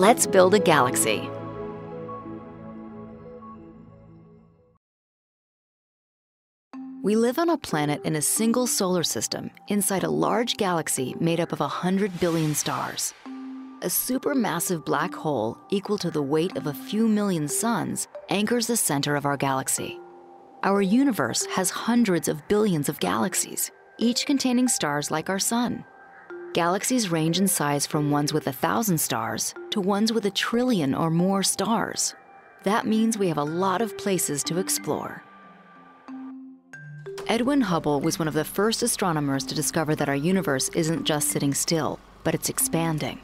Let's build a galaxy. We live on a planet in a single solar system inside a large galaxy made up of 100 billion stars. A supermassive black hole equal to the weight of a few million suns anchors the center of our galaxy. Our universe has hundreds of billions of galaxies, each containing stars like our sun. Galaxies range in size from ones with a thousand stars to ones with a trillion or more stars. That means we have a lot of places to explore. Edwin Hubble was one of the first astronomers to discover that our universe isn't just sitting still, but it's expanding.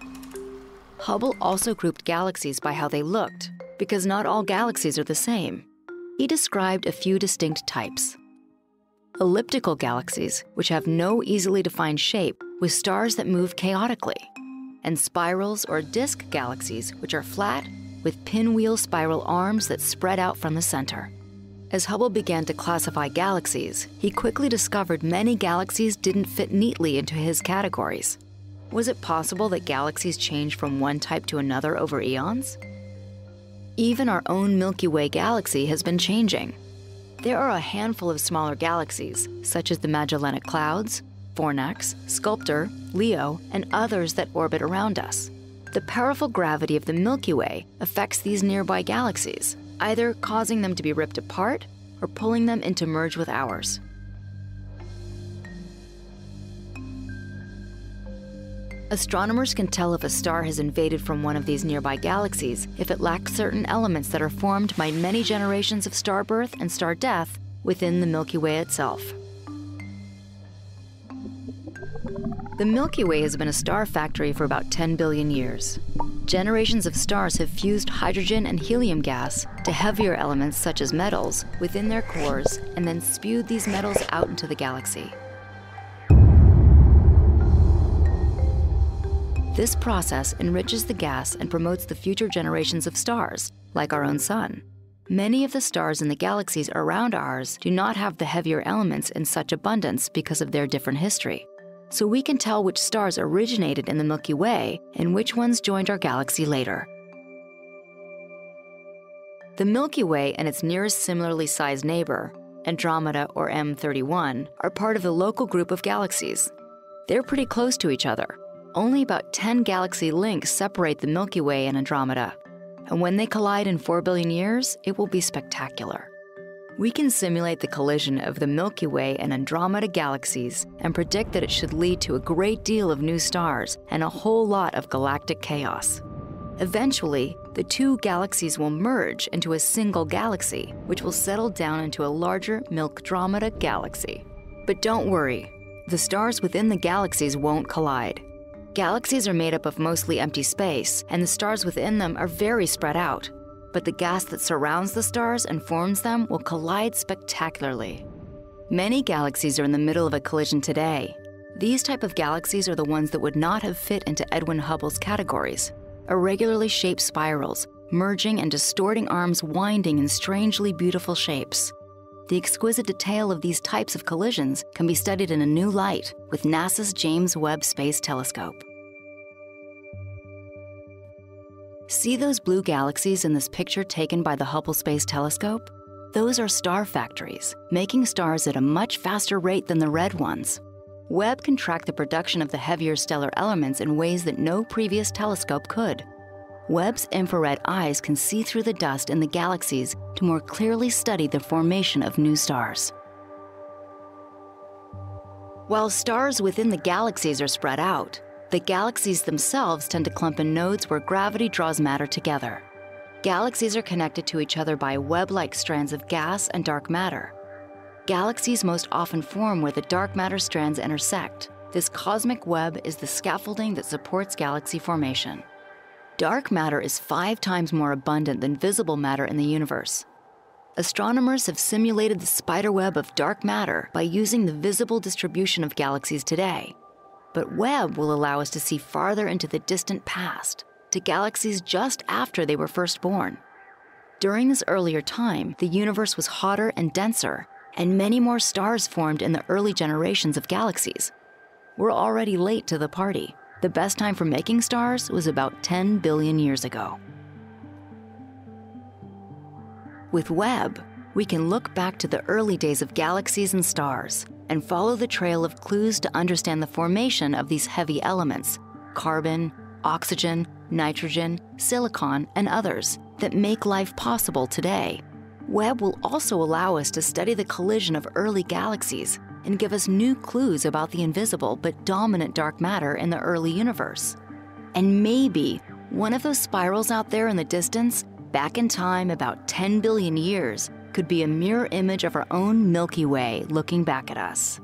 Hubble also grouped galaxies by how they looked, because not all galaxies are the same. He described a few distinct types. Elliptical galaxies, which have no easily defined shape, with stars that move chaotically, and spirals or disk galaxies, which are flat, with pinwheel spiral arms that spread out from the center. As Hubble began to classify galaxies, he quickly discovered many galaxies didn't fit neatly into his categories. Was it possible that galaxies change from one type to another over eons? Even our own Milky Way galaxy has been changing. There are a handful of smaller galaxies, such as the Magellanic Clouds, Fornax, Sculptor, Leo, and others that orbit around us. The powerful gravity of the Milky Way affects these nearby galaxies, either causing them to be ripped apart or pulling them into merge with ours. Astronomers can tell if a star has invaded from one of these nearby galaxies if it lacks certain elements that are formed by many generations of star birth and star death within the Milky Way itself. The Milky Way has been a star factory for about 10 billion years. Generations of stars have fused hydrogen and helium gas to heavier elements such as metals within their cores and then spewed these metals out into the galaxy. This process enriches the gas and promotes the future generations of stars, like our own sun. Many of the stars in the galaxies around ours do not have the heavier elements in such abundance because of their different history so we can tell which stars originated in the Milky Way and which ones joined our galaxy later. The Milky Way and its nearest similarly sized neighbor, Andromeda or M31, are part of the local group of galaxies. They're pretty close to each other. Only about 10 galaxy links separate the Milky Way and Andromeda. And when they collide in 4 billion years, it will be spectacular we can simulate the collision of the Milky Way and Andromeda galaxies and predict that it should lead to a great deal of new stars and a whole lot of galactic chaos. Eventually, the two galaxies will merge into a single galaxy, which will settle down into a larger Milkdromeda galaxy. But don't worry, the stars within the galaxies won't collide. Galaxies are made up of mostly empty space, and the stars within them are very spread out, but the gas that surrounds the stars and forms them will collide spectacularly. Many galaxies are in the middle of a collision today. These type of galaxies are the ones that would not have fit into Edwin Hubble's categories. Irregularly shaped spirals, merging and distorting arms winding in strangely beautiful shapes. The exquisite detail of these types of collisions can be studied in a new light with NASA's James Webb Space Telescope. See those blue galaxies in this picture taken by the Hubble Space Telescope? Those are star factories, making stars at a much faster rate than the red ones. Webb can track the production of the heavier stellar elements in ways that no previous telescope could. Webb's infrared eyes can see through the dust in the galaxies to more clearly study the formation of new stars. While stars within the galaxies are spread out, the galaxies themselves tend to clump in nodes where gravity draws matter together. Galaxies are connected to each other by web like strands of gas and dark matter. Galaxies most often form where the dark matter strands intersect. This cosmic web is the scaffolding that supports galaxy formation. Dark matter is five times more abundant than visible matter in the universe. Astronomers have simulated the spiderweb of dark matter by using the visible distribution of galaxies today but Webb will allow us to see farther into the distant past, to galaxies just after they were first born. During this earlier time, the universe was hotter and denser, and many more stars formed in the early generations of galaxies. We're already late to the party. the best time for making stars was about 10 billion years ago. With Webb, we can look back to the early days of galaxies and stars and follow the trail of clues to understand the formation of these heavy elements carbon, oxygen, nitrogen, silicon, and others that make life possible today. Webb will also allow us to study the collision of early galaxies and give us new clues about the invisible but dominant dark matter in the early universe. And maybe one of those spirals out there in the distance, back in time about 10 billion years, could be a mirror image of our own Milky Way looking back at us.